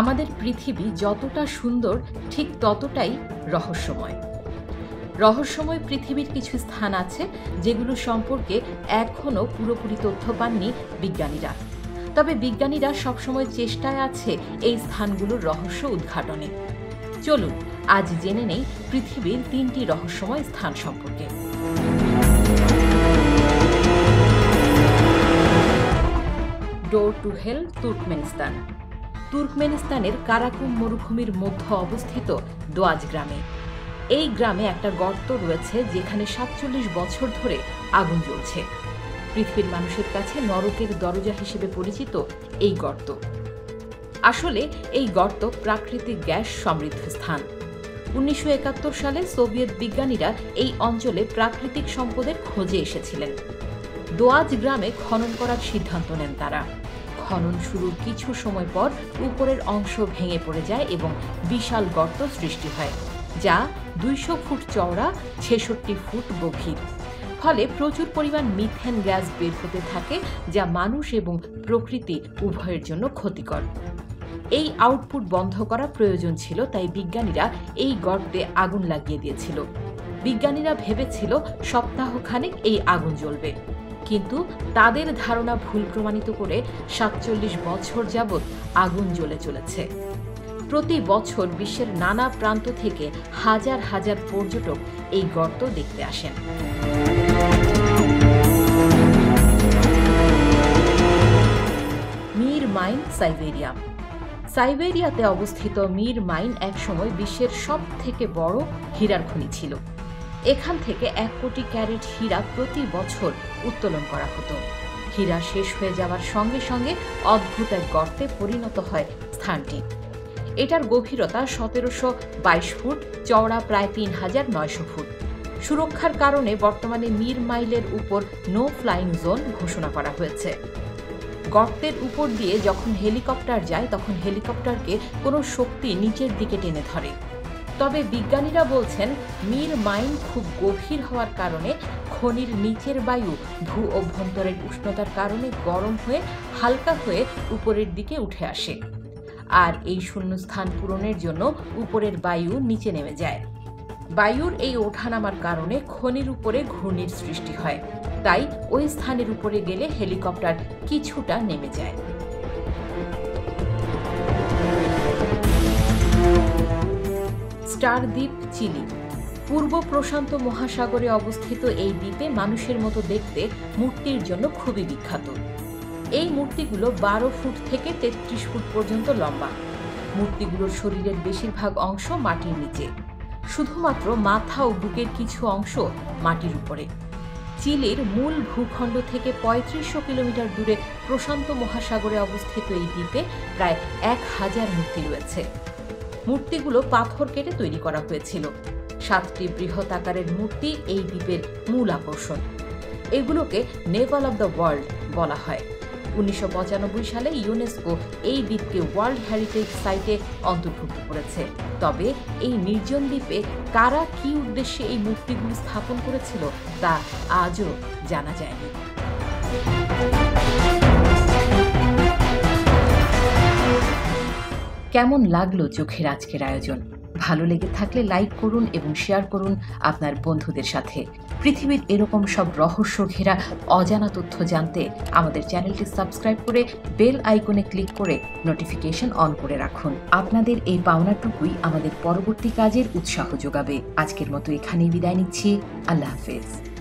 আমাদের পৃথিবী যতটা সুন্দর, ঠিক ততটাই রহস্যময়। রহস্যময় পৃথিবীর কিছু স্থান আছে, যেগুলো সম্পর্কে এখনও পুরোপুরি তথ্য পাননি বিজ্ঞানীরা। তবে বিজ্ঞানীরা সবসময় চেষ্টায় আছে এই স্থানগুলোর রহস্য উদ্ঘাটনে। চলুন, আজ জেনে নেই পৃথিবীর তিনটি রহস্যময় স্থান সম্পর্কে। ডোর টু হেল তুর্কমেনিস্তান তুর্কমেনিস্তানের কারাকুম মরুভূমির মধ্য অবস্থিত দোয়াজ গ্রামে। এই গ্রামে একটা গর্ত রয়েছে যেখানে সাতচল্লিশ বছর ধরে আগুন জ্বলছে। পৃথিবীর মানুষের কাছে নরকের দরজা হিসেবে পরিচিত এই গর্ত। আসলে এই গর্ত প্রাকৃতিক গ্যাস সমৃদ্ধ স্থান। উনিশশো একাত্তর সালে সোভিয়েত বিজ্ঞানীরা এই অঞ্চলে প্রাকৃতিক সম্পদের খোঁজে এসেছিলেন। দোয়াজ গ্রামে খনন করার সিদ্ধান্ত নেন তারা। খনন শুরুর কিছু সময় পর উপরের অংশ ভেঙে পড়ে যায় এবং বিশাল গর্ত সৃষ্টি হয়, যা দুইশো ফুট চওড়া, ছেষট্টি ফুট গভীর। ফলে প্রচুর পরিমাণ মিথেন গ্যাস বের হতে থাকে, যা মানুষ এবং প্রকৃতি উভয়ের জন্য ক্ষতিকর। এই আউটপুট বন্ধ করা প্রয়োজন ছিল, তাই বিজ্ঞানীরা এই গর্তে আগুন লাগিয়ে দিয়েছিল। বিজ্ঞানীরা ভেবেছিল সপ্তাহখানেক এই আগুন জ্বলবে। কিন্তু তাদের ধারণা ভুল প্রমাণিত করে সাতচল্লিশ বছর যাবৎ আগুন জ্বলে চলেছে। প্রতি বছর বিশ্বের নানা প্রান্ত থেকে হাজার হাজার পর্যটক এই গর্ত দেখতে আসেন। Mir mine Siberia. সাইবেরিয়াতে অবস্থিত মির মাইন একসময় বিশ্বের সব থেকে বড় হীরার খনি ছিল। এখান থেকে এক কোটি ক্যারেট হীরা প্রতি বছর উত্তোলন করা হতো। হীরা শেষ হয়ে যাওয়ার সঙ্গে সঙ্গে অদ্ভুত এক গর্তে পরিণত হয় স্থানটি। এটার গভীরতা সতেরোশো বাইশ ফুট, চওড়া প্রায় তিন হাজার নয়শো ফুট। সুরক্ষার কারণে বর্তমানে মির মাইলের উপর নো ফ্লাইং জোন ঘোষণা করা হয়েছে। গর্তের উপর দিয়ে যখন হেলিকপ্টার যায়, তখন হেলিকপ্টারকে কোনো শক্তি নিচের দিকে টেনে ধরে। তবে বিজ্ঞানীরা বলছেন মির মাইন খুব গভীর হওয়ার কারণে খনির নিচের বায়ু ভূ অভ্যন্তরের উষ্ণতার কারণে গরম হয়ে হালকা হয়ে উপরের দিকে উঠে আসে। আর এই শূন্যস্থান পূরণের জন্য উপরের বায়ু নিচে নেমে যায়। বায়ুর এই ওঠানামার কারণে খনির উপরে ঘূর্ণির সৃষ্টি হয়। তাই ওই স্থানের উপরে গেলে হেলিকপ্টার কিছুটা নেমে যায়। স্টার দ্বীপ চিলি। পূর্ব প্রশান্ত মহাসাগরে অবস্থিত এই দ্বীপে মানুষের মতো দেখতে মূর্তির জন্য খুবই বিখ্যাত। এই মূর্তিগুলো বারো ফুট থেকে তেত্রিশ ফুট পর্যন্ত লম্বা। মূর্তিগুলোর শরীরের বেশিরভাগ অংশ মাটির নিচে। শুধুমাত্র মাথা ও বুকের কিছু অংশ মাটির উপরে। চিলির মূল ভূখণ্ড থেকে পঁয়ত্রিশশো কিলোমিটার দূরে প্রশান্ত মহাসাগরে অবস্থিত এই দ্বীপে প্রায় এক হাজার মূর্তি রয়েছে। মূর্তিগুলো পাথর কেটে তৈরি করা হয়েছিল। সাতটি বৃহৎ আকারের মূর্তি এই দ্বীপের মূল আকর্ষণ। এগুলোকে নেভাল অব দ্য ওয়ার্ল্ড বলা হয়। উনিশশো সালে ইউনেস্কো এই দ্বীপকে ওয়ার্ল্ড হেরিটেজ সাইটে অন্তর্ভুক্ত করেছে। তবে এই নির্জন দ্বীপে কারা কি উদ্দেশ্যে এই মূর্তিগুলি স্থাপন করেছিল তা আজও জানা যায়নি। কেমন লাগল চোখের আজকের আয়োজন? ভালো লেগে থাকলে লাইক করুন এবং শেয়ার করুন আপনার বন্ধুদের সাথে। পৃথিবীর এরকম সব রহস্য ঘেরা অজানা তথ্য জানতে আমাদের চ্যানেলটি সাবস্ক্রাইব করে বেল আইকনে ক্লিক করে নোটিফিকেশন অন করে রাখুন। আপনাদের এই পাওনাটুকুই আমাদের পরবর্তী কাজের উৎসাহ যোগাবে। আজকের মতো এখানেই বিদায় নিচ্ছি। আল্লাহ হাফেজ।